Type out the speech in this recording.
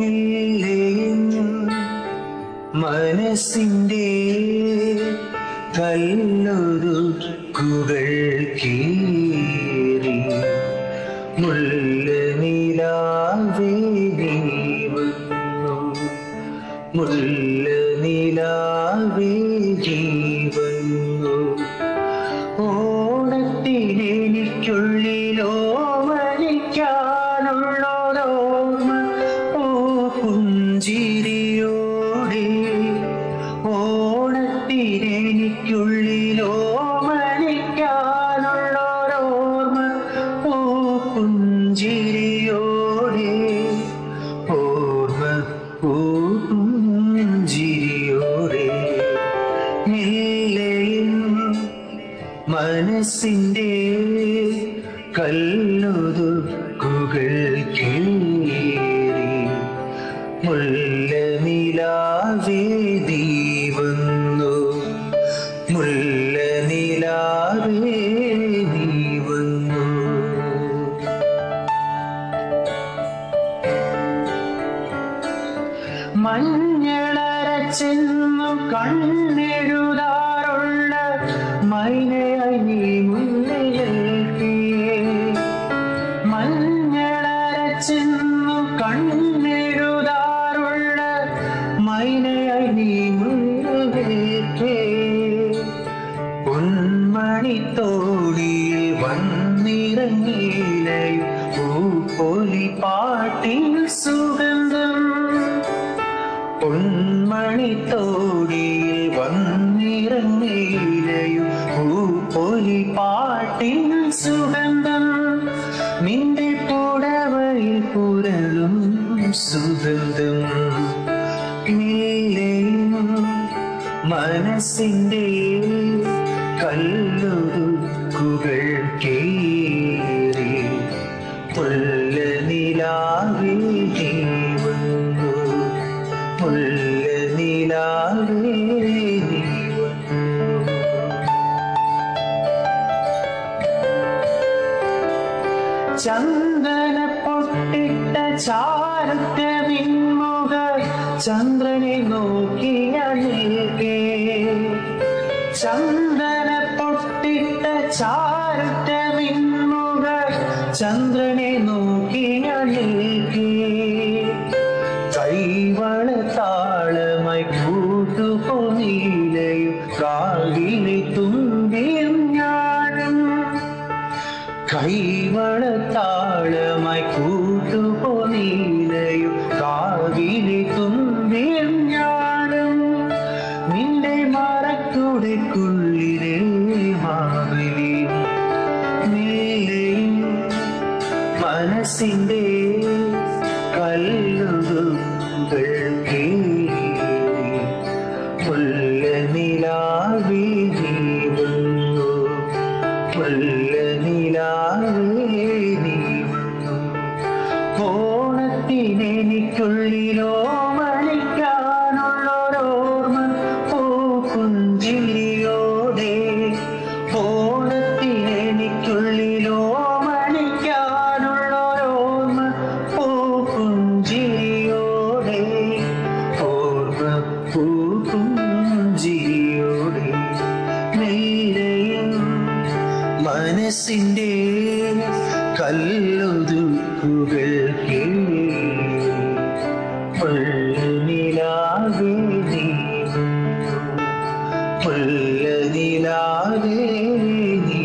മറന്നില്ലേ മനസ്സിന്റെ കല്ലൊരുക്കുകൾ കീറി മുല്ലനിലാവേ വന്നു മുല്ലനിലാവേ ജീവന്നു. ഓണത്തിനെനിക്കുള്ളിൽ പുഞ്ചിരിയോടെ ഓണത്തിനെനിക്കുള്ളിലോ മരിക്കാനുള്ളോരോർമ്മ ഓ പുഞ്ചിരിയോടെ ഓർമ്മ ഓ പുഞ്ചിരിയോടെ മെല്ലെയും മനസ്സിന്റെ കല്ലൊതുക്കുകൾ മഞ്ഞളരച്ചെന്നും കണ്ണെഴുതാറുള്ള മൈനയായി നീ മുന്നിലേക്കേ മഞ്ഞളരച്ചെന്നും കണ്ണെഴുതാറുള്ള മൈനയായി നീ മുന്നിലേക്കേ പൊന്മണിത്തോടിയിൽ വന്നിറങ്ങിയിലയും പൂപ്പൊലി പാട്ടിൽ സുഗന്ധം പൊന്മണിത്തോടിയിൽ വന്നിറങ്ങിയിലയും. പൂപ്പൊലി പാട്ടിൻ സുഗന്ധം നിന്റെ പുടവയിൽ പുരളും സുഗന്ധം. മനസ്സിന്റെ കല്ലുറുക്കുകൾ ചന്ദന പൊട്ടിട്ട ചാരത്തെ വിൺമുഖ ചന്ദ്രനെ നോക്കിയ നിൽക്കേ. ചന്ദന പൊട്ടിട്ട ചാരത്തെ വിൺമുഖ ചന്ദ്രനെ നോക്കിയ നിൽക്കേ. കൈവള താളമായി കൂട്ടുപോയിലയും കാവിലെ നിന്റെ മറക്കുടക്കുള്ളിലെ മാവിലി നീലയും മനസ്സിന്റെ കല്ലുകൾ കീറി ജിയോടെ മെല്ലയും മനസ്സിന്റെ കല്ലൊതുക്കുകൾ പള്ളനിലാവേ നീ നീ